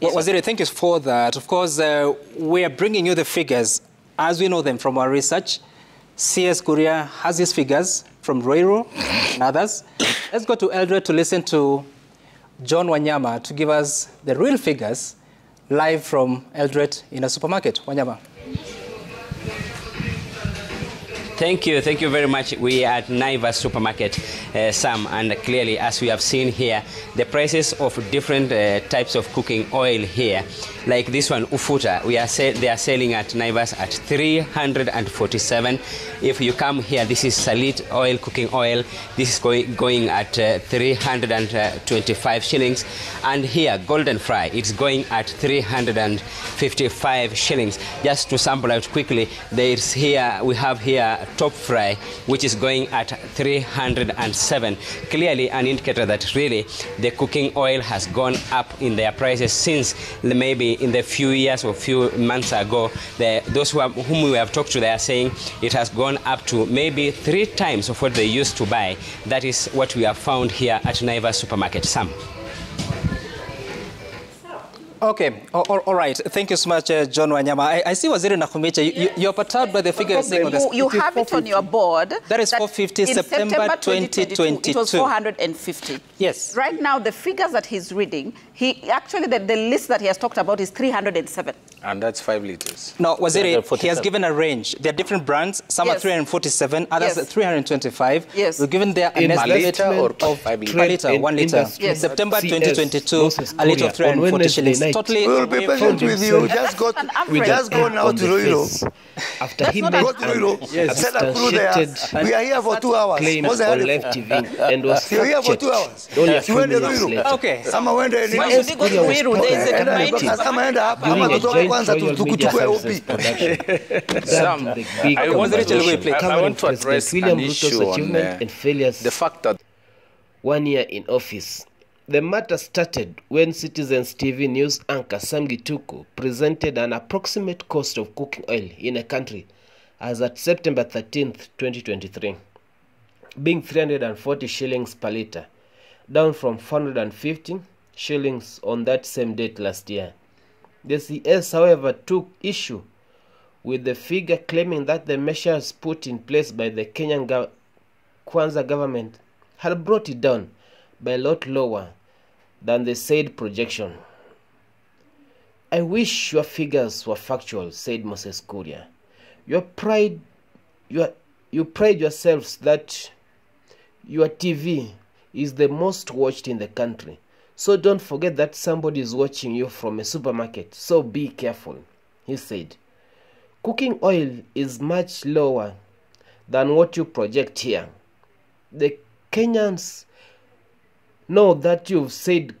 Waziri, thank you for that. Of course, uh, we are bringing you the figures as we know them from our research. CS Kuria has his figures from Ruiru and others. Let's go to Eldoret to listen to John Wanyama to give us the real figures live from Eldoret in a supermarket. Wanyama. Thank you, thank you very much. We are at Naivas supermarket, uh, Sam, and clearly, as we have seen here, the prices of different uh, types of cooking oil here, like this one, Ufuta, we are they are selling at Naivas at 347. If you come here, this is Salit oil, cooking oil. This is going, going at uh, 325 shillings, and here Golden Fry, it's going at 355 shillings. Just to sample out quickly, there's here we have here top fry, which is going at 307. Clearly an indicator that really the cooking oil has gone up in their prices since maybe in the few years or few months ago. The, those who have, whom we have talked to, they are saying it has gone up to maybe three times of what they used to buy. That is what we have found here at Naivas supermarket. Sam. Okay, all, all, all right. Thank you so much, uh, John Wanyama. I, I see Waziri Nakhumicha, you, you, you're perturbed by the figures saying on the You, you have it on your board. That is 450 in September 2022. It was 450. Yes. Right now, the figures that he's reading, he actually the, the list that he has talked about is 307. And that's five liters. No, was Waziri, he has given a range. There are different brands. Some Yes. are 347, others Yes. are 325. Yes. We've given there an a estimate liter or of five liters? per liter, Trade one liter. industry Yes. September CS 2022, Moses a liter of Kuria on 340 shillings. Totally. We will be patient with you. Just go, we average. just go now on to the Ruiru. After That's he not made a- Go to Ruiru. Yes. Set a crew there. We are here for two hours. claims What's the on hurry live for? TV and was You're here for two hours. checked only a few You went to minutes Ruiru. Okay. Ama uende Why nini? should he go to Ruiru? There one year in office. The matter started when Citizens TV news anchor Sam Gituku presented an approximate cost of cooking oil in a country as at September 13th, 2023, being 340 shillings per litre, down from 415 shillings on that same date last year. The CS, however, took issue with the figure claiming that the measures put in place by the Kenyan Kwanza government had brought it down by a lot lower than the said projection. I wish your figures were factual, said Moses Kuria. Your pride, your, you pride yourselves that your TV is the most watched in the country. So don't forget that somebody is watching you from a supermarket. So be careful, he said. Cooking oil is much lower than what you project here. The Kenyans know that you've said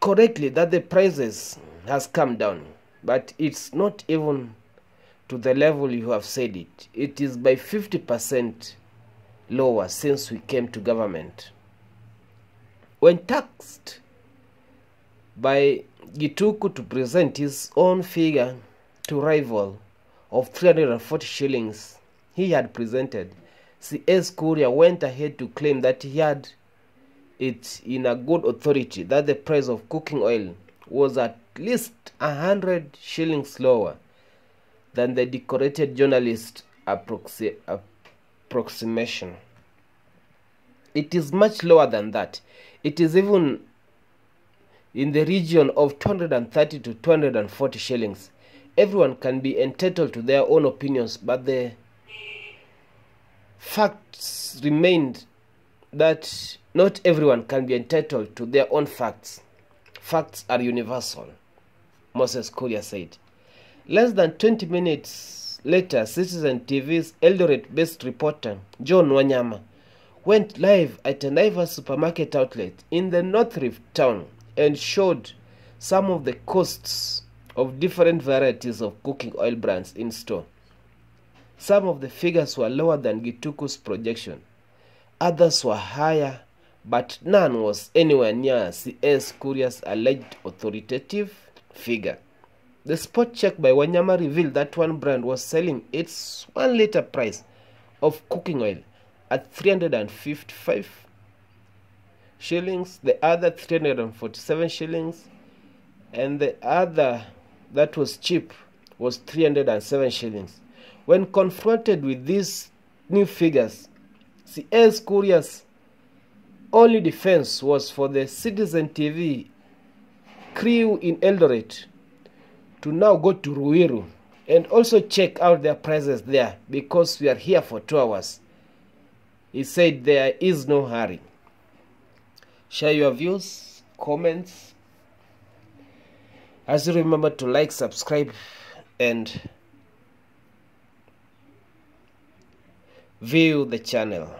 correctly that the prices has come down, but it's not even to the level you have said it. It is by 50% lower since we came to government. When taxed by Gituku to present his own figure to rival of 340 shillings he had presented, CS Kuria went ahead to claim that he had it in a good authority that the price of cooking oil was at least a hundred shillings lower than the decorated journalist approxi- approximation. It is much lower than that. It is even in the region of 230 to 240 shillings. Everyone can be entitled to their own opinions, but the facts remained that not everyone can be entitled to their own facts. Facts are universal, Moses Kuria said. Less than 20 minutes later, Citizen TV's Eldoret based reporter, John Wanyama, went live at a Naivas supermarket outlet in the North Rift town and showed some of the costs of different varieties of cooking oil brands in store. Some of the figures were lower than Gituku's projection. Others were higher, but none was anywhere near CS Kuria's alleged authoritative figure. The spot check by Wanyama revealed that one brand was selling its 1 liter price of cooking oil at 355 shillings, the other 347 shillings, and the other that was cheap was 307 shillings. When confronted with these new figures, CS Kuria's only defense was for the Citizen TV crew in Eldoret to now go to Ruiru and also check out their prices there because we are here for two hours. He said there is no hurry. Share your views, comments. As you remember to like, subscribe, and view the channel.